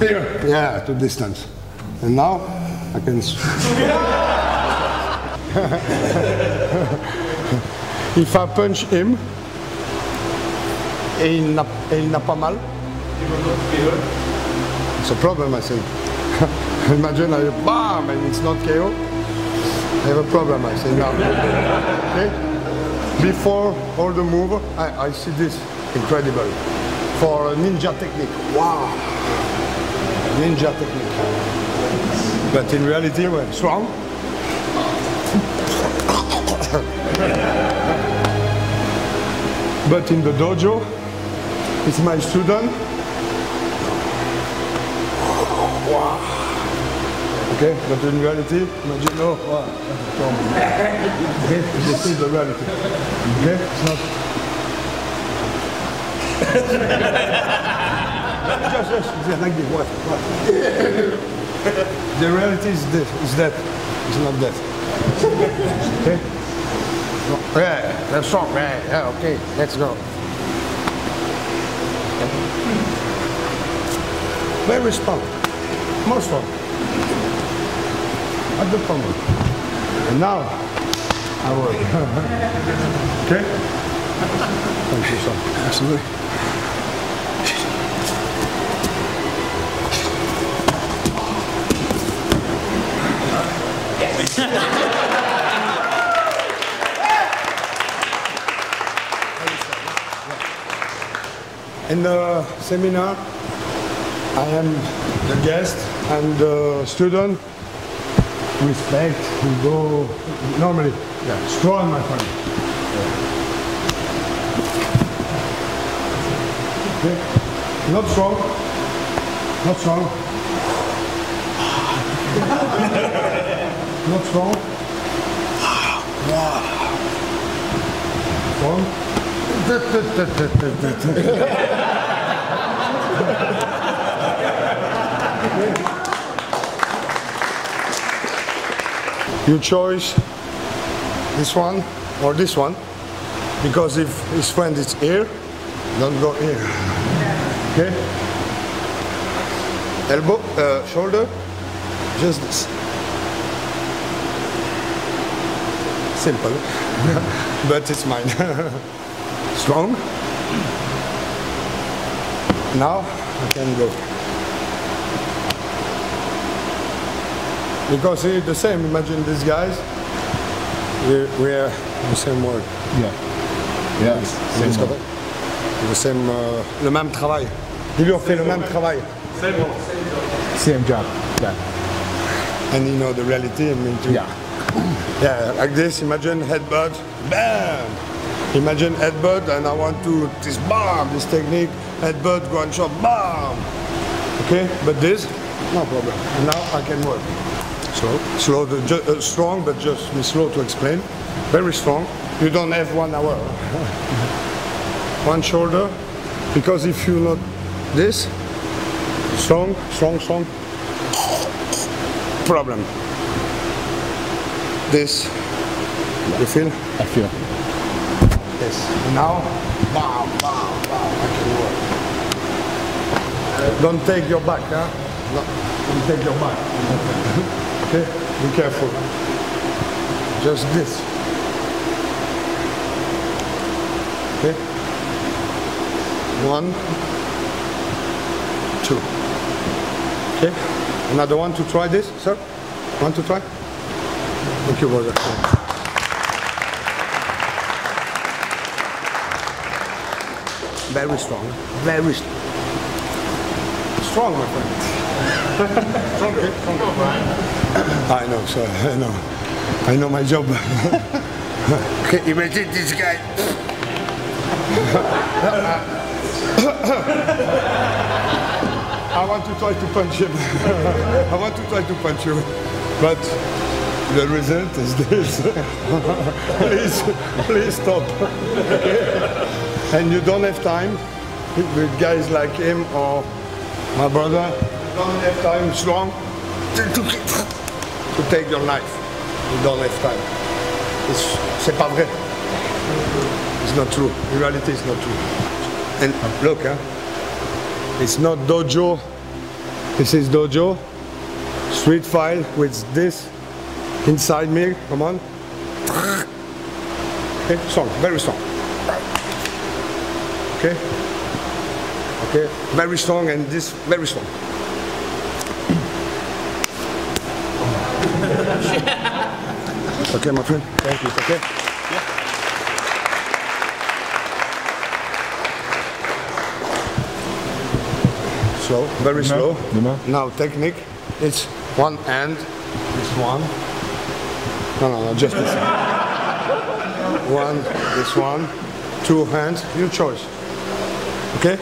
Here. Yeah, to distance. And now I can. If I punch him, et il pas mal. It's a problem, I think. Imagine I bam and it's not KO. I have a problem, I think now. Okay? Before all the move, I, I see this incredible for a ninja technique. Wow, ninja technique. But in reality, we're strong. But in the dojo, it's my student. Wow. Okay, but in reality, imagine, oh, wow. This is the reality. Okay, it's not. Just, just, just like this. What? What? the reality is this, is that. It's not that. Okay? Yeah, that's strong. Yeah, yeah, okay, let's go. Very strong. More strong. At the pommel. And now, I will. okay? Thank you, sir. Absolutely. In the seminar, I am the guest and the student. Respect, we go normally. Yeah, strong, my friend. Okay. Not strong. Not strong. Not strong. Strong. You choose this one or this one because if his friend is here, don't go here. Okay? Elbow, uh, shoulder, just this. Simple, but it's mine. Strong. Now I can go. Because it's the same, imagine these guys, we, we are the same word. Yeah. Yeah. Savez Le same, euh, le même travail. Ils lui ont fait le même travail. Same job. Yeah. And you know the reality, I mean, to, Yeah. yeah, like this, imagine headbutt, bam! Imagine headbutt and I want to, this bam, this technique, headbutt, go and shot, bam! Okay, but this, no problem. And now I can work. Slow, slow, the, ju- uh, strong, but just be slow to explain. Very strong. You don't have one hour. one shoulder, because if you not this, strong, strong, strong, problem. This, you feel? I feel. Yes. Now, bam, bam, bam, I can work. Don't take your back, huh? No, don't take your back. okay? Be careful. Just this. Okay? One, two. Okay? Another one to try this, sir? Want to try? Thank you, brother. Very strong. Very strong. Strong, my friend. strong, okay? strong. I know, sir. I know. I know my job. okay, imagine this guy. I want to try to punch him. I want to try to punch you. But the result is this. please, please stop. And you don't have time with guys like him or my brother. You don't have time strong to, take your knife. You don't have time. It's- C'est pas vrai. It's not true. In reality, it's not true. And look, huh? It's not dojo. This is dojo. Street file with this inside me. Come on. Okay, strong, very strong. Okay. Okay, very strong and this very strong. okay, my friend. Thank you. Okay. Slow, very slow. Now technique. It's one hand. This one. No, no, no, just this. One, this one. Two hands. Your choice. Okay.